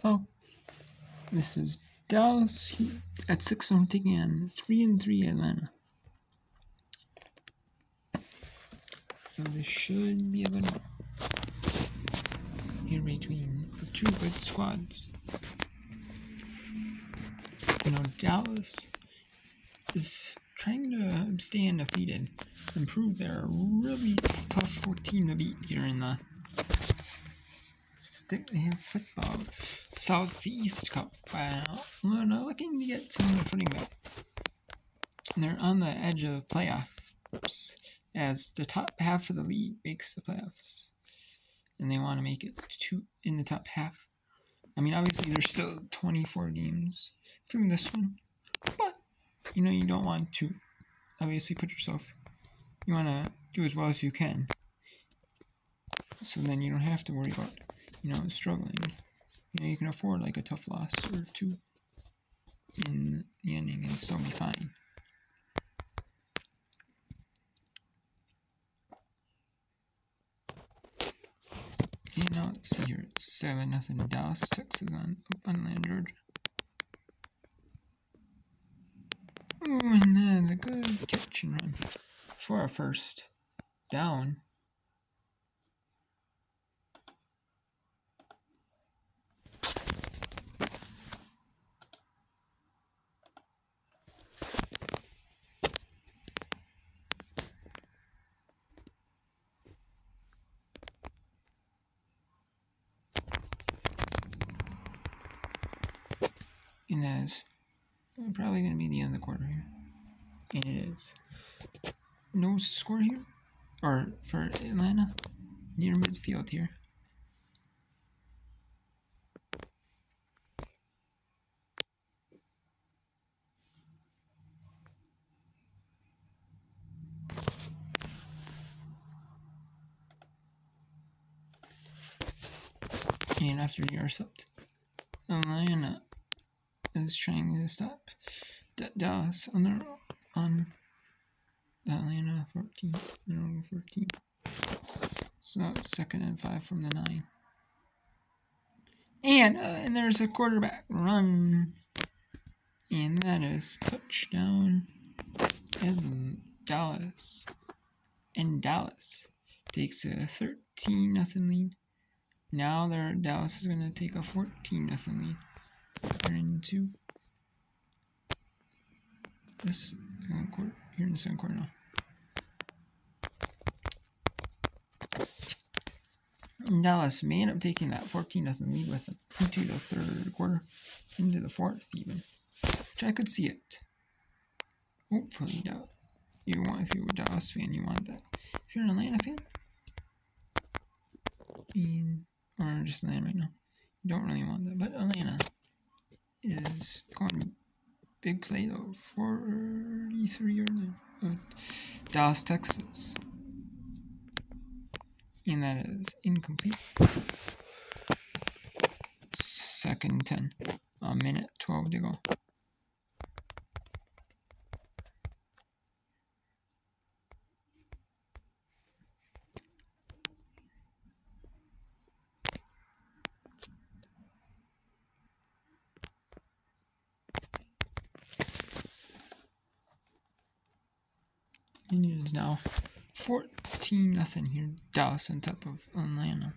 So, this is Dallas at 6 0 taking on 3 and 3 Atlanta. So, this should be a good one. Here between the two good squads. You know, Dallas is trying to stay undefeated and prove they're a really tough team to beat here in the Stickman Football Southeast Cup. Wow. We're not looking to get some the footing back. They're on the edge of the playoffs as the top half of the league makes the playoffs. And they want to make it two in the top half. I mean, obviously, there's still 24 games from this one. But, you know, you don't want to obviously put yourself, you want to do as well as you can. So then you don't have to worry about you know, struggling, you know, you can afford like a tough loss or two in the ending and still be fine. You know, see here. It's 7 nothing Dallas, Texas on, on Landard. Ooh, and that's a good catch and run for our first down. That is uh, probably going to be the end of the quarter here. And it is. No score here. Or for Atlanta. Near midfield here. And after the intercept, Atlanta is trying to stop Dallas on their on Atlanta 14, number 14. So second and five from the nine. And uh, and there's a quarterback run, and that is touchdown. And Dallas, and Dallas takes a 13 nothing lead. Now they're Dallas is gonna take a 14 nothing lead. Into this quarter here in the second corner now. Dallas may end up taking that 14 nothing lead with them into the third quarter, into the fourth even. Which I could see it. Hopefully, Dallas. You want if you're a Dallas fan, you want that. If you're an Atlanta fan, and, or just Atlanta right now, you don't really want that. But Atlanta is going big play though, 43 of uh, Dallas, Texas and that is incomplete. Second 10, a minute 12 to go. And it is now 14 nothing here. Dallas on top of Atlanta.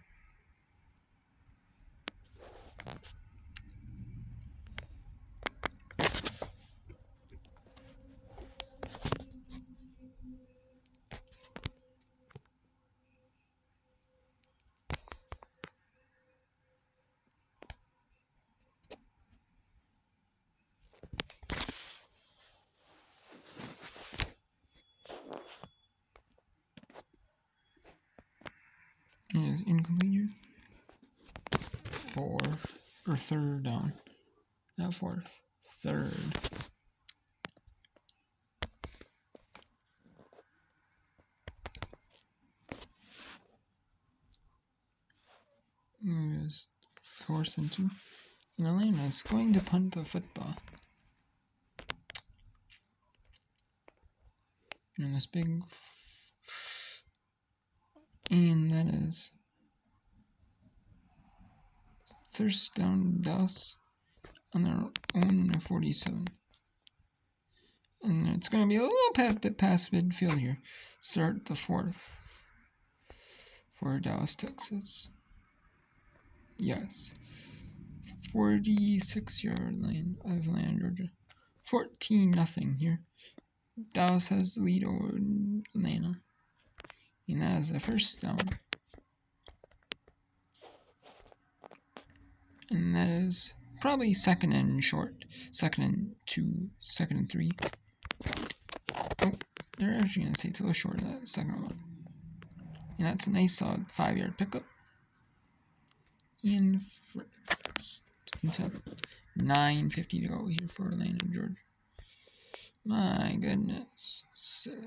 Is incomplete. Four or third down. Not fourth. Third. Is fourth and two. And Atlanta is going to punt the football. And this big and that is down Dallas on their own 47. And it's going to be a little bit past midfield here. Start the fourth for Dallas, Texas. Yes. 46 yard line of land, Georgia. 14 nothing here. Dallas has the lead over Atlanta. And that is the first down. And that is probably second and short. Second and two, second and three. Oh, they're actually going to say it's a little short, that second one. And that's a nice solid five yard pickup. And first until 9.50 to go here for Atlanta, Georgia. My goodness.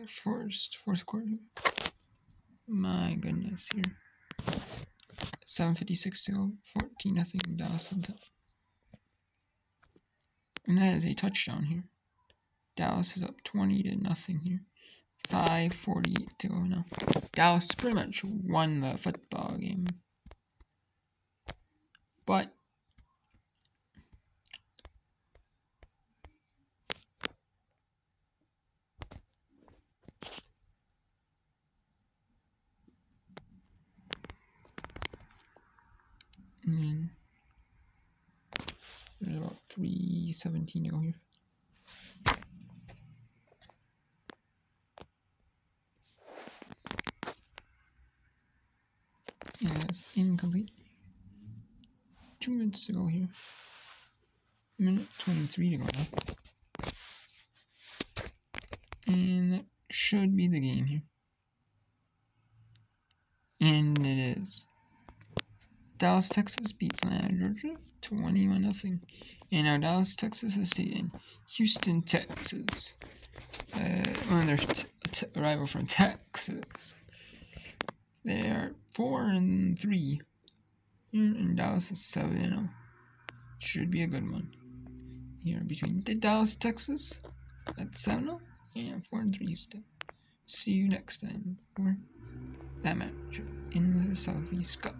First, fourth quarter. My goodness here. 7.56 to go. 14 nothing Dallas until. And that is a touchdown here. Dallas is up 20 to nothing here. 5.48 to oh go now. Dallas pretty much won the football game. But And there's about 317 to go here. And that's incomplete. Two minutes to go here. Minute 23 to go now. And that should be the game here. And it is. Dallas, Texas beats Atlanta, Georgia 21 0. And now Dallas, Texas is in Houston, Texas. Uh, well, their t- t- rival from Texas. They are 4 and 3. And Dallas is 7 0. Should be a good one. Here between the Dallas, Texas at 7 0 and 4 and 3 Houston. See you next time for that match in the Southeast Cup.